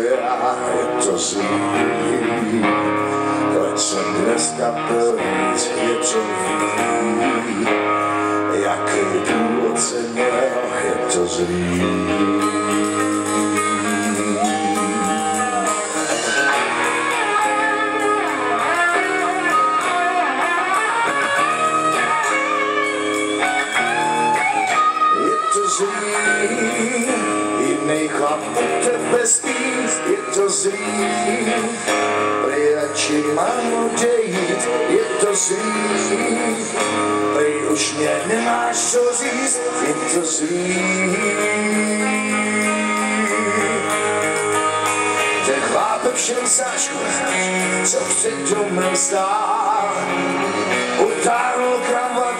Já je to zlý, proč jsem dneska to jaký důvod měl, je to zlý. Jiný chlap tebe spíc, je to zlý. Prijači mám odejít, je to zlý. Prej už mě nemáš co říct, je to zlý. Ten chlápek všem sáčku, co před domem stál, utáhnul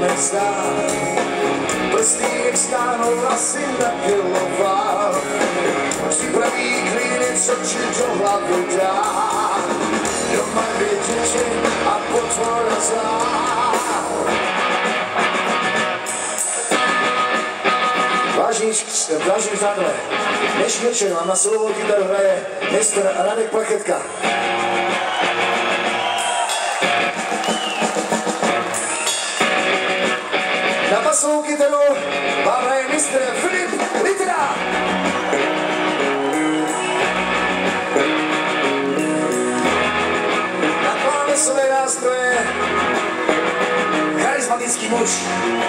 nezdá, prsty jak stáhnou vlasy napiloval, připraví klíny, co ti do hlavy dá, doma věděče a potvora zlá. Vážení, vážení přátelé, dnešní večer vám na solovou kytaru hraje mistr Radek Plachetka. Basovou kytaru vám hraje mistr Filip Litera. Na klávesové nástroje charismatický muž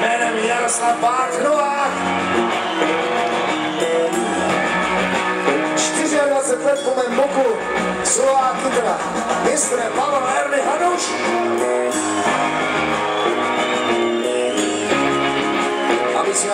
jménem Jaroslav Bák Novák. 24 let po mém boku solová kytara, mistr Pavel Erny Hanuš.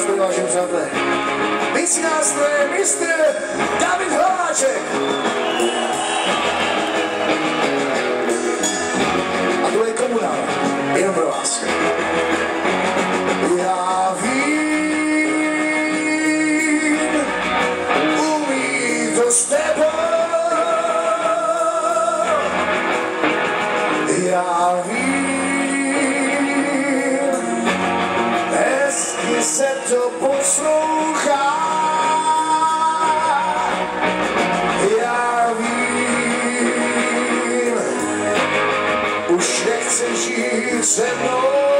Nástroje, vážení přátelé. Víc nástroje, mistr David Hlaváček. To poslouchá. Já vím, už nechceš žít se mnou.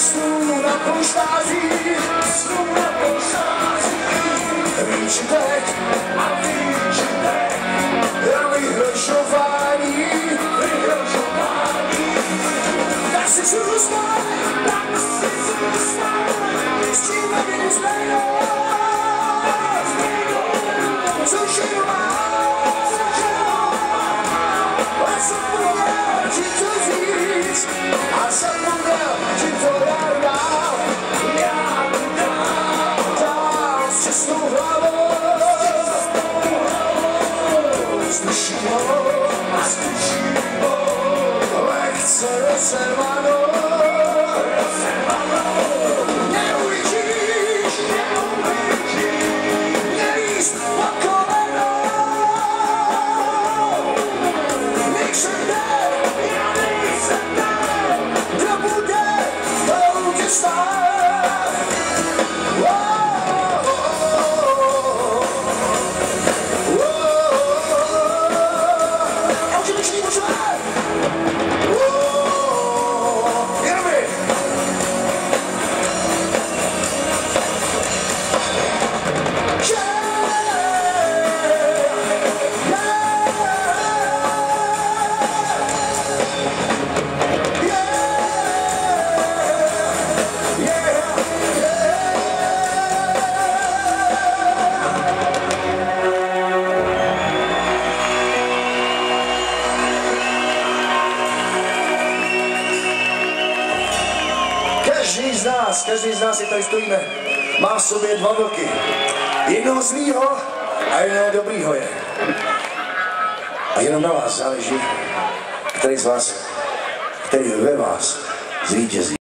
snů na polštáři, snů na It's not A už každý z nás, jak tady stojíme, má v sobě dva vlky. Jednoho zlýho a jednoho dobrýho je. A jenom na vás záleží, který z vás, který ve vás zvítězí.